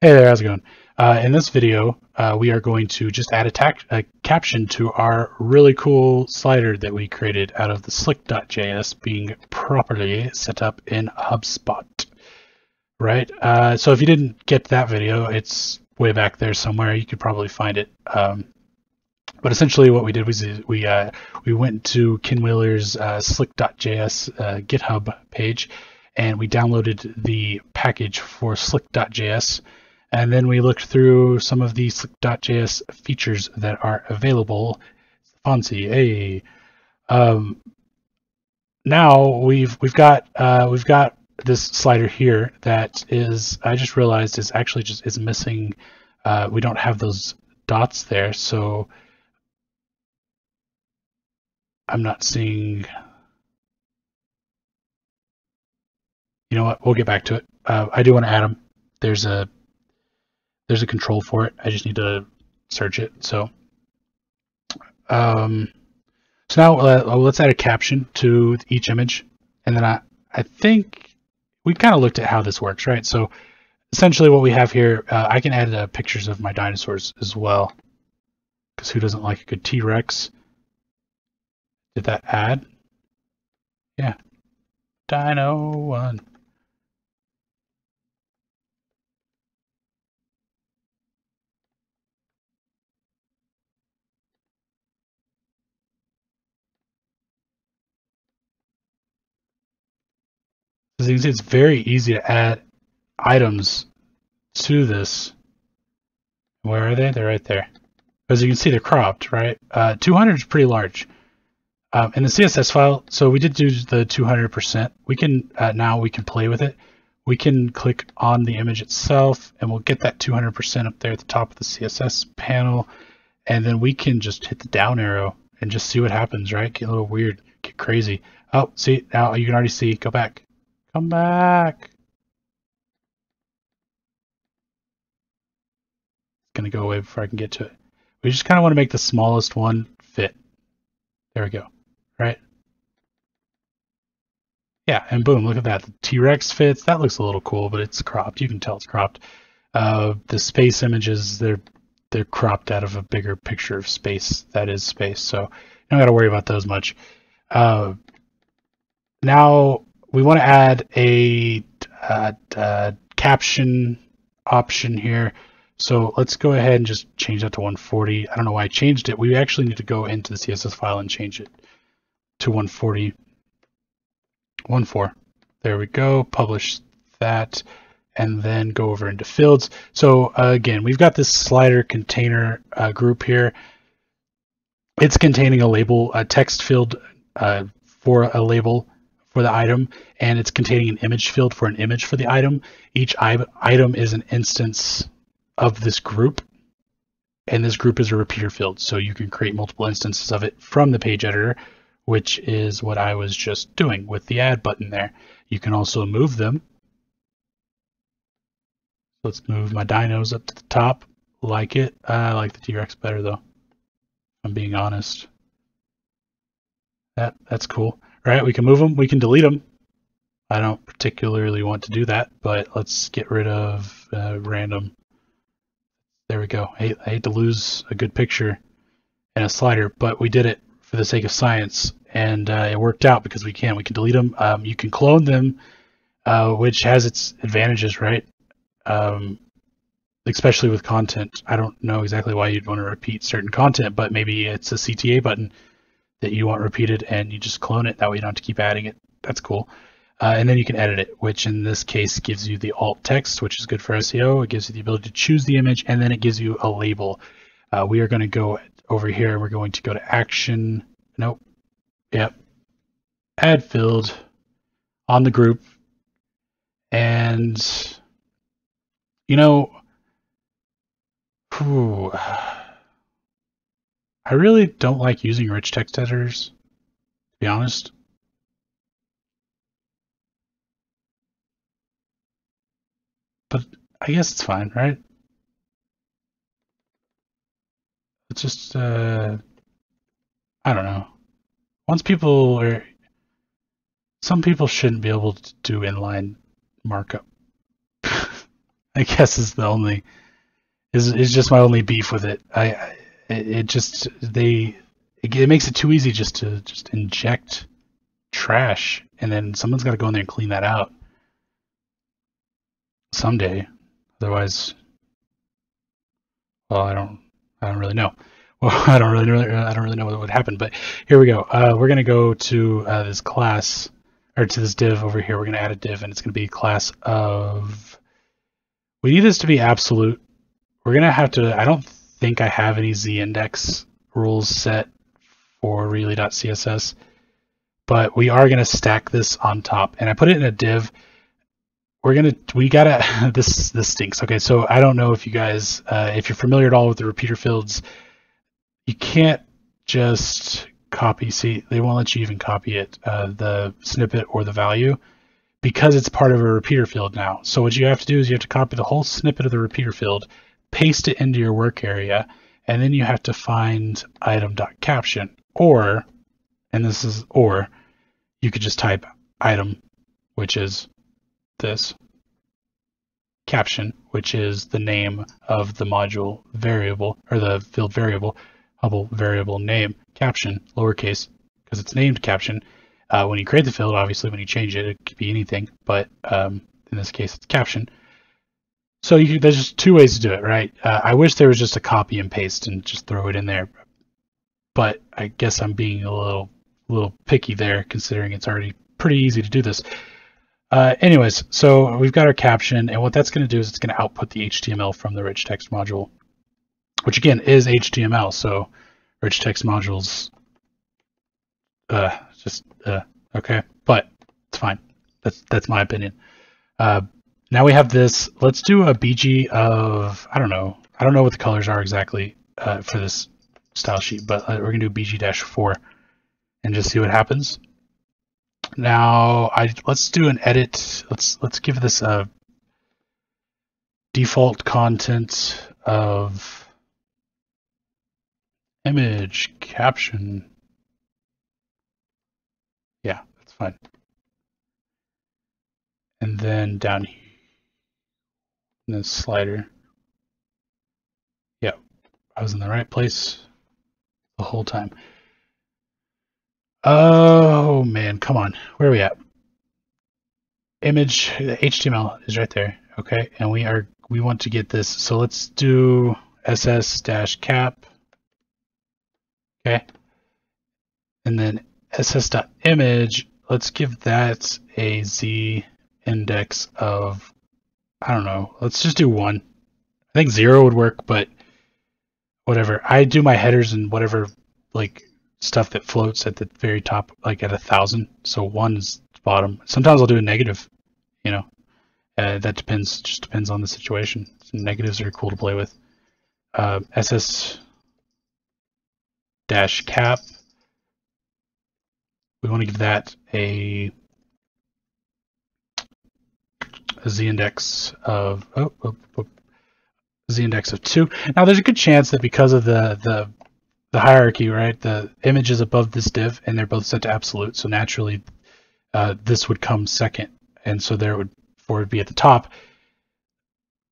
Hey there, how's it going? Uh, in this video, uh, we are going to just add a, a, caption to our really cool slider that we created out of the slick.js being properly set up in HubSpot. Right? Uh, so if you didn't get that video, it's way back there somewhere. You could probably find it. Um, but essentially what we did was we uh, we went to Ken Wheeler's uh, slick.js uh, GitHub page and we downloaded the package for slick.js and then we looked through some of the Slick.js features that are available. Fancy, hey. Um, now we've we've got uh, we've got this slider here that is I just realized is actually just is missing. Uh, we don't have those dots there, so I'm not seeing. You know what? We'll get back to it. Uh, I do want to add them. There's a there's a control for it. I just need to search it. So, um, so now uh, let's add a caption to each image, and then I I think we kind of looked at how this works, right? So essentially, what we have here, uh, I can add uh, pictures of my dinosaurs as well, because who doesn't like a good T-Rex? Did that add? Yeah, Dino one. As you can see, it's very easy to add items to this. Where are they? They're right there. As you can see, they're cropped, right? Uh, 200 is pretty large. Um, in the CSS file, so we did do the 200%. We can, uh, now we can play with it. We can click on the image itself and we'll get that 200% up there at the top of the CSS panel. And then we can just hit the down arrow and just see what happens, right? Get a little weird, get crazy. Oh, see, now you can already see, go back. Come back. It's going to go away before I can get to it. We just kind of want to make the smallest one fit. There we go. Right? Yeah, and boom, look at that. The T-Rex fits. That looks a little cool, but it's cropped. You can tell it's cropped. Uh, the space images, they're they're cropped out of a bigger picture of space that is space. So you don't got to worry about those much. Uh, now we want to add a, a, a, caption option here. So let's go ahead and just change that to 140. I don't know why I changed it. We actually need to go into the CSS file and change it to 140. 14. There we go. Publish that and then go over into fields. So uh, again, we've got this slider container uh, group here. It's containing a label, a text field uh, for a label for the item, and it's containing an image field for an image for the item. Each item is an instance of this group, and this group is a repeater field. So you can create multiple instances of it from the page editor, which is what I was just doing with the add button there. You can also move them. Let's move my dinos up to the top. Like it. I like the T-Rex better though. I'm being honest. That that's cool right? We can move them, we can delete them. I don't particularly want to do that, but let's get rid of uh, random. There we go. I hate, I hate to lose a good picture and a slider, but we did it for the sake of science, and uh, it worked out because we can. We can delete them. Um, you can clone them, uh, which has its advantages, right? Um, especially with content. I don't know exactly why you'd want to repeat certain content, but maybe it's a CTA button that you want repeated and you just clone it. That way you don't have to keep adding it. That's cool. Uh, and then you can edit it, which in this case gives you the alt text, which is good for SEO. It gives you the ability to choose the image, and then it gives you a label. Uh, we are going to go over here. We're going to go to action. Nope. Yep. Add field on the group. And, you know, whew, I really don't like using rich text editors, to be honest. But I guess it's fine, right? It's just, uh, I don't know. Once people are, some people shouldn't be able to do inline markup. I guess is the only is is just my only beef with it. I, I it just they it, it makes it too easy just to just inject trash and then someone's got to go in there and clean that out someday. Otherwise, well, I don't I don't really know. Well, I don't really I don't really know what would happen. But here we go. Uh, we're gonna go to uh, this class or to this div over here. We're gonna add a div, and it's gonna be a class of. We need this to be absolute. We're gonna have to. I don't think I have any z-index rules set for Reely.css, but we are gonna stack this on top, and I put it in a div. We're gonna we gotta this this stinks. Okay, so I don't know if you guys uh, if you're familiar at all with the repeater fields you can't just copy. See, they won't let you even copy it, uh, the snippet or the value, because it's part of a repeater field now. So what you have to do is you have to copy the whole snippet of the repeater field, paste it into your work area, and then you have to find item.caption. Or, and this is or, you could just type item, which is this, caption, which is the name of the module variable, or the field variable, HubL variable name caption lowercase because it's named caption. Uh, when you create the field, obviously when you change it, it could be anything, but um, in this case, it's caption. So you, there's just two ways to do it, right? Uh, I wish there was just a copy and paste and just throw it in there, but I guess I'm being a little little picky there, considering it's already pretty easy to do this. Uh, anyways, so we've got our caption, and what that's going to do is it's going to output the HTML from the rich text module which again is HTML. So rich text modules, uh, just uh, okay, but it's fine. That's that's my opinion. Uh, now we have this. Let's do a BG of I don't know. I don't know what the colors are exactly uh, for this style sheet, but uh, we're gonna do BG-4 and just see what happens. Now I let's do an edit. Let's let's give this a default content of Image caption. Yeah, that's fine. And then down this slider. Yeah, I was in the right place the whole time. Oh man, come on. Where are we at? Image the HTML is right there. Okay, and we are we want to get this. So let's do ss dash cap. Okay. And then ss.image, let's give that a z index of, I don't know, let's just do one. I think zero would work, but whatever. I do my headers and whatever, like, stuff that floats at the very top, like at a thousand. So one's bottom. Sometimes I'll do a negative, you know. Uh, that depends, just depends on the situation. Some negatives are cool to play with. Uh, SS dash cap. We want to give that a, a z-index of oh, oh, oh, z-index of two. Now there's a good chance that because of the the the hierarchy, right, the image is above this div and they're both set to absolute, so naturally uh, this would come second, and so there would for it be at the top.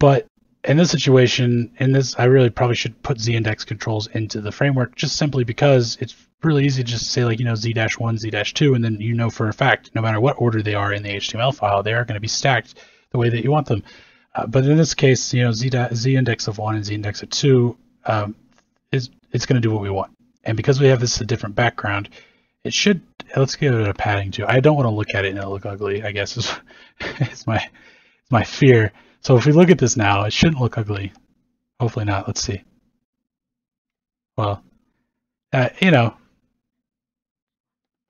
But in this situation, in this, I really probably should put z-index controls into the framework just simply because it's really easy to just say like, you know, z dash one, z dash two, and then you know for a fact, no matter what order they are in the HTML file, they are going to be stacked the way that you want them. Uh, but in this case, you know, z, z-index of 1 and z-index of 2 um, is it's going to do what we want. And because we have this a different background, it should, let's give it a padding too. I don't want to look at it and it'll look ugly, I guess is, is my, my fear. So if we look at this now, it shouldn't look ugly. Hopefully not. Let's see. Well, uh, you know,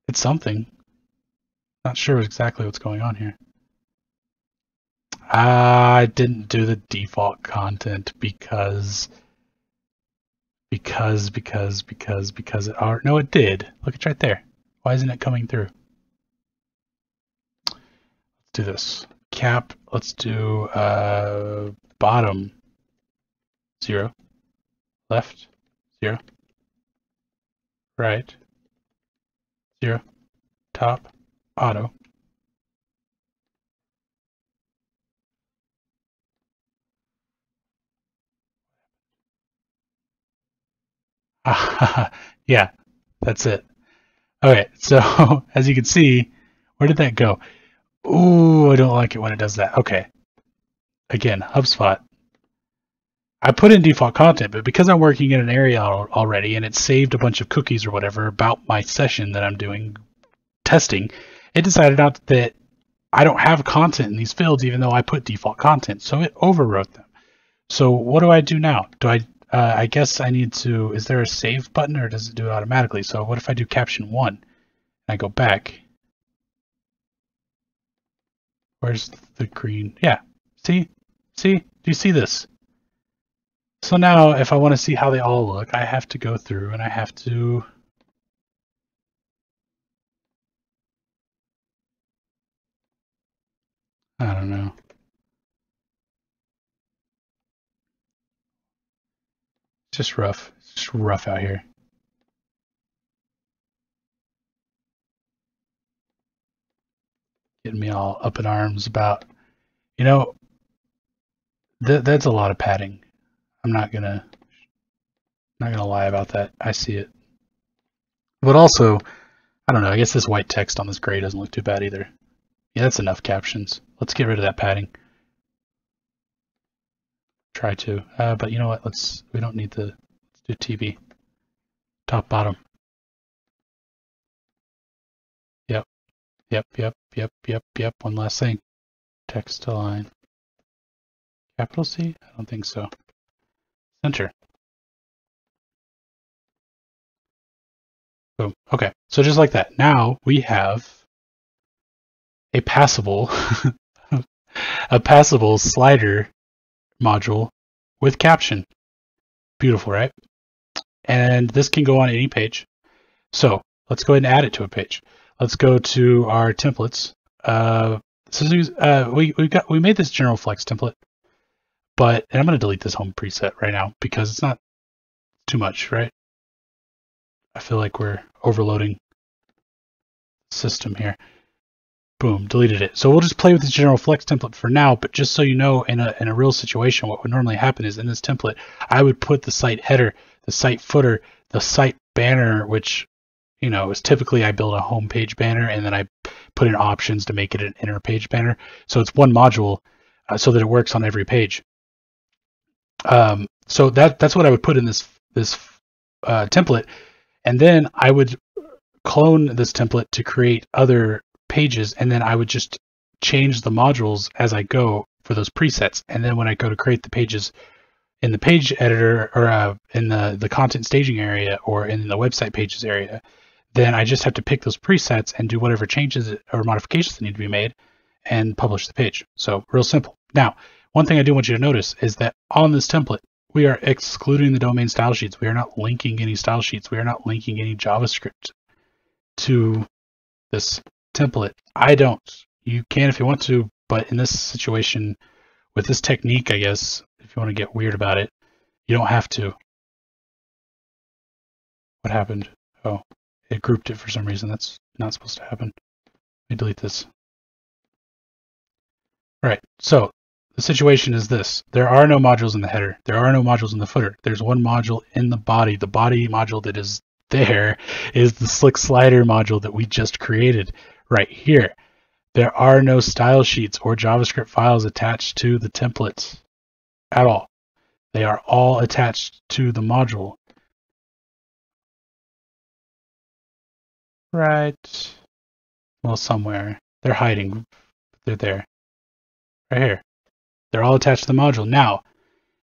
it's something. Not sure exactly what's going on here. I didn't do the default content because, because, because, because, because it are, no, it did. Look, it's right there. Why isn't it coming through? Let's do this cap, let's do uh, bottom zero, left zero, right zero, top, auto. yeah, that's it. Okay, so as you can see, where did that go? Ooh, I don't like it when it does that. Okay. Again, HubSpot. I put in default content, but because I'm working in an area already and it saved a bunch of cookies or whatever about my session that I'm doing testing, it decided out that I don't have content in these fields even though I put default content. So it overwrote them. So what do I do now? Do I uh, I guess I need to, is there a save button or does it do it automatically? So what if I do caption one? And I go back. Where's the green? Yeah, see? See? Do you see this? So now if I want to see how they all look, I have to go through and I have to I don't know. just rough. It's just rough out here. Getting me all up in arms about, you know, th that's a lot of padding. I'm not gonna, not gonna lie about that. I see it. But also, I don't know. I guess this white text on this gray doesn't look too bad either. Yeah, that's enough captions. Let's get rid of that padding try to. Uh, but you know what? Let's. We don't need the. Let's do TV. Top bottom. Yep. Yep. Yep. Yep. Yep. Yep. One last thing. Text line. Capital C? I don't think so. Center. Boom. Okay. So just like that. Now we have a passable a passable slider module with caption. Beautiful, right? And this can go on any page. So let's go ahead and add it to a page. Let's go to our templates. Uh, so uh, we we got we made this general flex template, but and I'm going to delete this home preset right now because it's not too much, right? I feel like we're overloading system here. Boom, deleted it. So we'll just play with the general flex template for now, but just so you know, in a, in a real situation, what would normally happen is in this template, I would put the site header, the site footer, the site banner, which, you know, is typically I build a home page banner and then I put in options to make it an inner page banner. So it's one module uh, so that it works on every page. Um, so that that's what I would put in this this uh, template, and then I would clone this template to create other pages, and then I would just change the modules as I go for those presets. And then when I go to create the pages in the page editor or uh, in the, the content staging area or in the website pages area, then I just have to pick those presets and do whatever changes or modifications that need to be made and publish the page. So real simple. Now, one thing I do want you to notice is that on this template, we are excluding the domain style sheets. We are not linking any style sheets. We are not linking any JavaScript to this template. I don't. You can if you want to, but in this situation, with this technique, I guess, if you want to get weird about it, you don't have to. What happened? Oh, it grouped it for some reason. That's not supposed to happen. Let me delete this. All right, so the situation is this. There are no modules in the header. There are no modules in the footer. There's one module in the body. The body module that is there is the slick slider module that we just created right here. There are no style sheets or JavaScript files attached to the templates at all. They are all attached to the module. Right. Well, somewhere. They're hiding. They're there. Right here. They're all attached to the module. Now,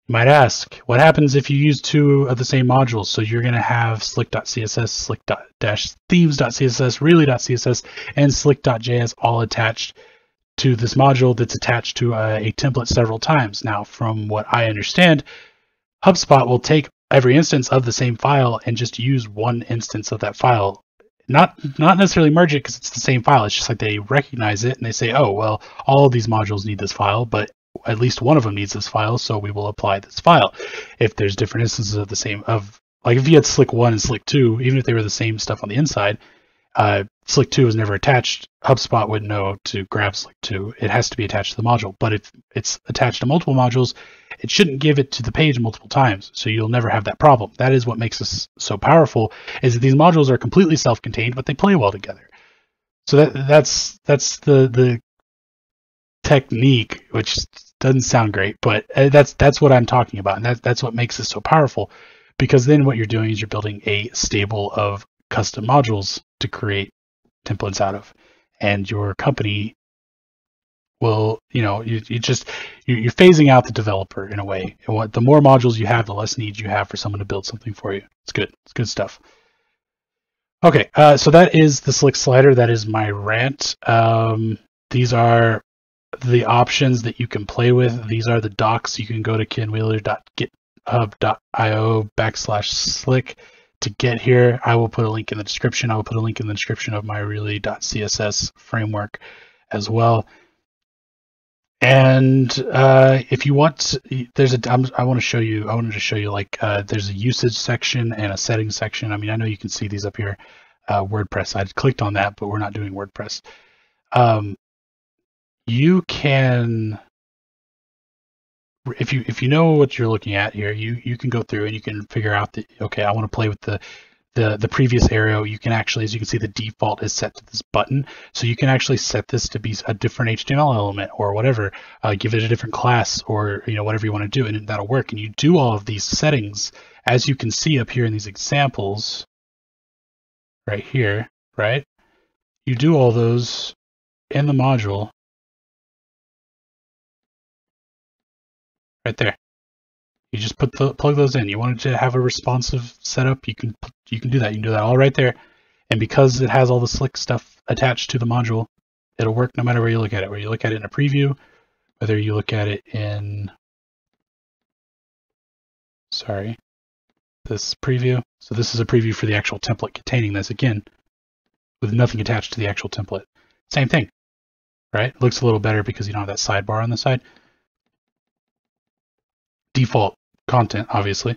you might ask, what happens if you use two of the same modules? So you're going to have slick.css, slick-themes.css, Reely.css, and slick.js all attached to this module that's attached to a, a, template several times. Now, from what I understand, HubSpot will take every instance of the same file and just use one instance of that file. Not not necessarily merge it because it's the same file. It's just like they recognize it and they say, oh, well, all of these modules need this file, but at least one of them needs this file, so we will apply this file. If there's different instances of the same of like if you had Slick one and Slick two, even if they were the same stuff on the inside, uh, Slick two is never attached. HubSpot wouldn't know to grab Slick two. It has to be attached to the module. But if it's attached to multiple modules, it shouldn't give it to the page multiple times. So you'll never have that problem. That is what makes this so powerful is that these modules are completely self-contained, but they play well together. So that that's that's the the technique, which doesn't sound great, but uh, that's that's what I'm talking about, and that that's what makes this so powerful. Because then what you're doing is you're building a stable of custom modules to create templates out of, and your company will, you know, you, you just you're phasing out the developer in a way. And what the more modules you have, the less need you have for someone to build something for you. It's good. It's good stuff. Okay, uh, so that is the slick slider. That is my rant. Um, these are the options that you can play with. These are the docs. You can go to kenwheeler.github.io backslash slick to get here. I will put a link in the description. I will put a link in the description of my Reely.css framework as well. And uh, if you want, there's a. I'm, I want to show you. I wanted to show you like uh, there's a usage section and a settings section. I mean, I know you can see these up here. Uh, WordPress. I clicked on that, but we're not doing WordPress. Um, you can, if you if you know what you're looking at here, you you can go through and you can figure out that okay, I want to play with the the, the previous arrow, you can actually, as you can see, the default is set to this button. So you can actually set this to be a different HTML element or whatever, uh, give it a different class or, you know, whatever you want to do and that'll work. And you do all of these settings, as you can see up here in these examples right here, right? You do all those in the module right there. You just put the, plug those in. You wanted to have a responsive setup, you can you can do that. You can do that all right there. And because it has all the slick stuff attached to the module, it'll work no matter where you look at it. Where you look at it in a preview, whether you look at it in sorry, this preview. So this is a preview for the actual template containing this again, with nothing attached to the actual template. Same thing, right? Looks a little better because you don't have that sidebar on the side. Default content, obviously.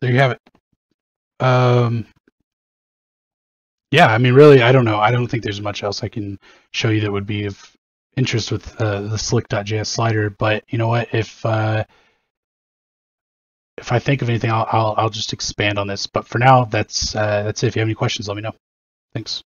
There you have it. Um, yeah, I mean, really, I don't know. I don't think there's much else I can show you that would be of interest with uh, the slick.js slider. But you know what? If uh, if I think of anything, I'll, I'll, I'll just expand on this. But for now, that's uh, that's it. If you have any questions, let me know. Thanks.